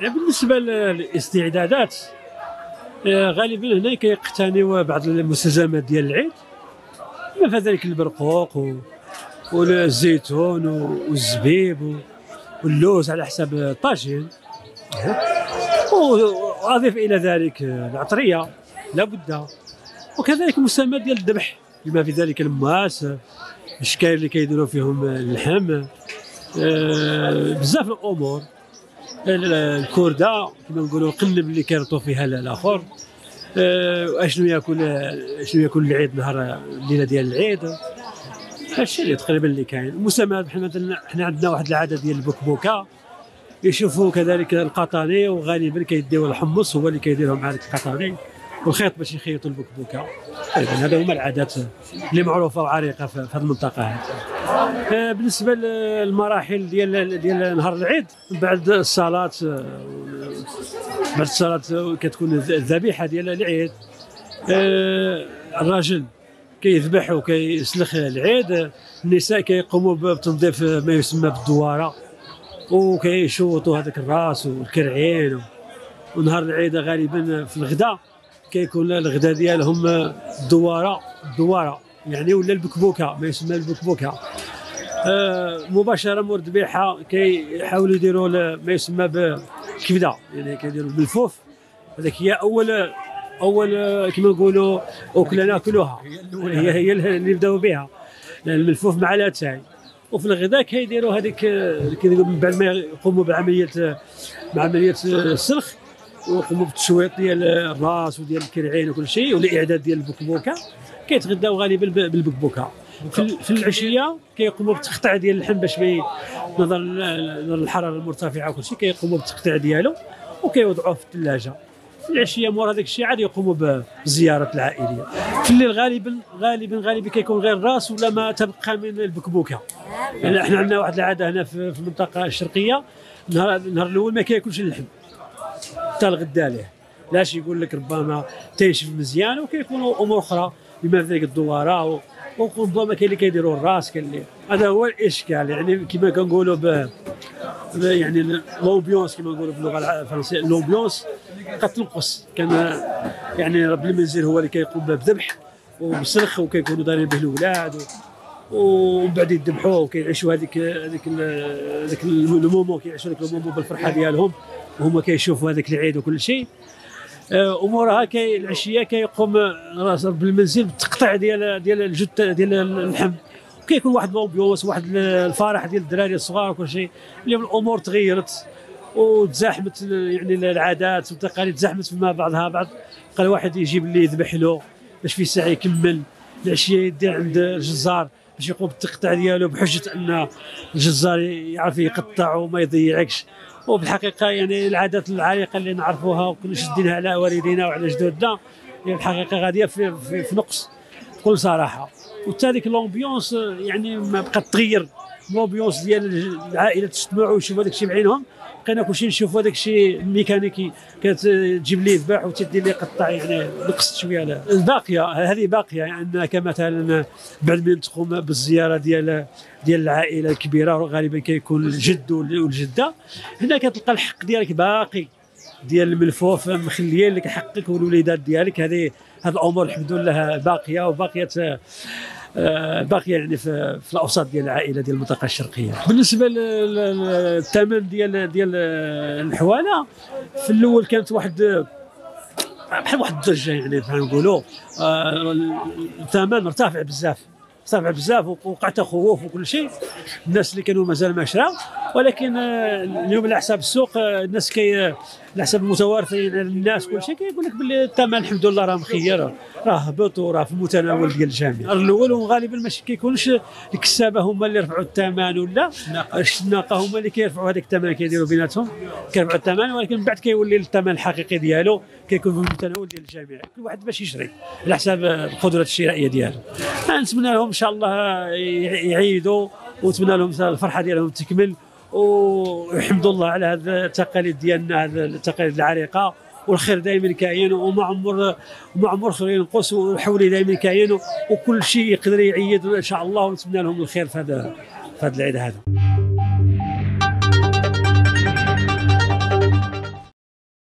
بالنسبة للاستعدادات آه، غالبا هنا كيقتنيو بعض المستلزمات ديال العيد بما ذلك البرقوق والزيتون والزبيب واللوز على حساب الطاجين. وأضيف إلى ذلك العطرية لابد وكذلك مسمى ديال الذبح بما في ذلك الماس الاشكال اللي كيديروا فيهم اللحم آه، بزاف الأمور. ال- الكردة كما نقولوا القلب اللي كيرطوا فيها ال- الآخر. آه، أشنو ياكل أشنو ياكل العيد نهار الليلة ديال العيد. هادشي اللي تقريبا اللي كاين. المسمى بحال مثلا حنا عندنا واحد العادة ديال البكبوكة. يشوفوا كذلك القطاني وغالبا كيديو الحمص هو اللي كيديرهم مع القطاني. والخيط باش يخيطوا البكبوكة. هذا هما العادات اللي معروفة وعريقة في هذه المنطقة. هذه بالنسبة للمراحل ديال ديال نهار العيد بعد الصلاة آه، بعد الصلاة آه، كتكون الذبيحة ديال العيد. آه، الراجل كيذبح وكيسلخ العيد النساء كيقوموا بتنظيف ما يسمى بالدوارة وكيشوطوا هذاك الراس والكرعين. ونهار العيد غالبا في الغداء كيكون الغداء ديالهم الدواره الدواره يعني ولا البكبوكة ما يسمى البكبوكة. آه مباشرة مور الذبيحه كيحاولوا يديروا ما يسمى بكبدة يعني كيديروا بولفاف. هذيك هي اول أول كما نقولوا أكلة ناكلوها. هي هي اللي يبداو بها. الملفوف مع الاتاي وفي الغذاء كيديروا هذيك من بعد ما يقوموا بعمليه بعملية السلخ ويقوموا بالتشويط ديال الراس وديال الكرعين وكل شيء والإعداد ديال البكبوكة. كيتغداو غالبا بالبكبوكة. في, ال- في العشية كيقوموا بالتقطيع ديال اللحم باش بي نظرا للحراره المرتفعة وكل شيء كيقوموا بالتقطيع ديالو وكيوضعوه في الثلاجة. العشية مور هذاك الشيء عاد يقوموا بالزيارات العائليه في الليل غالبا غالبا غالبا كيكون غير الراس ولا ما تبقى من البكبوكة. يعني إحنا عندنا واحد العادة هنا في المنطقة الشرقية. النهار الأول ما كياكلش اللحم. حتى الغدا ليه لاش يقول لك ربما تينشف مزيان وكيكونوا أمور أخرى بما في ذلك الدواره وربما كاين اللي كيديروا الراس كاين اللي هذا هو الإشكال. يعني كما كنقولوا ب يعني l'ambiance كما نقولوا باللغة الفرنسية l'ambiance كتنقص كان يعني رب المنزل هو اللي كيقوم بالذبح وبالسلخ وكيكونوا دايرين به الاولاد ومن بعد يذبحوه وكيعيشوا هذيك هذيك هذيك المومو كيعيشوا هذيك المومو بالفرحة ديالهم. وهما كيشوفوا هذاك العيد وكل شيء. آه، امورها كي العشية كيقوم راس رب المنزل بالتقطيع ديال ديال الجثة ديال اللحم. كيكون واحد لومبيونس واحد الفرح ديال الدراري الصغار وكل شيء. اليوم الأمور تغيرت وتزاحمت يعني العادات والتقاليد تزاحمت فيما بعضها بعض. قال واحد يجيب اللي يذبح له باش في ساعه يكمل. العشية يدير عند الجزار باش يقوم بالتقطيع ديالو بحجة أن الجزار يعرف يقطع وما يضيعكش. وبالحقيقه يعني العادات العريقة اللي نعرفوها وكنا شدينها على والدينا وعلى جدودنا هي الحقيقة غادية في, في, في نقص بكل صراحة. هذيك لومبيونس يعني ما بقات تغير. لومبيونس ديال العائلة تجتمعوا ويشوفوا هذاك الشيء بعينهم. بقينا كلشي نشوفوا هذاك الشيء الميكانيكي كتجيب ليه ذبح وتدير ليه قطع يعني نقصت شوية لا. الباقية هذه باقية يعني كمثلا بعد من تقوم بالزيارة ديال ديال العائلة الكبيرة غالبا كيكون الجد والجدة هنا كتلقى الحق ديالك باقي ديال الملفوف مخليين لك حقك والوليدات ديالك هذه هذه الأمور الحمد لله باقية وباقية آه، باقية يعني في, في الأوساط ديال العائلة ديال المنطقة الشرقية. بالنسبة للثمن ديال ديال الحواله في الأول كانت واحد بحال واحد الضجه يعني بحال نقولوا. آه، الثمن ارتفع بزاف ارتفع بزاف ووقع تخوف وكل شيء. الناس اللي كانوا مازال ما شراو ولكن آه، اليوم على حساب السوق آه، الناس كي على حساب المتوارثين على الناس كل شيء كيقول لك باللي الثمن الحمد لله راه مخير راه هبط وراه في المتناول ديال الجميع. النهار الأول وغالبا ماشي كيكونش الكسابة هما اللي رفعوا الثمن ولا الشناقة هما اللي كيرفعوا هذاك الثمن كيديروا بيناتهم كيرفعوا الثمن ولكن من بعد كيولي الثمن الحقيقي ديالو كيكون في المتناول ديال الجميع. كل واحد باش يشري على حساب القدرة الشرائية ديالو. نتمنى لهم إن شاء الله يعيدوا ونتمنى لهم الفرحة ديالهم تكمل. ويحمدوا الله على هذه التقاليد ديالنا هذه التقاليد العريقة. والخير دائما كاين وما عمر وما عمر خير ينقص والحولي دائما كاين وكل شيء يقدر يعيد إن شاء الله ونتمنى لهم الخير في هذا في هذا العيد هذا.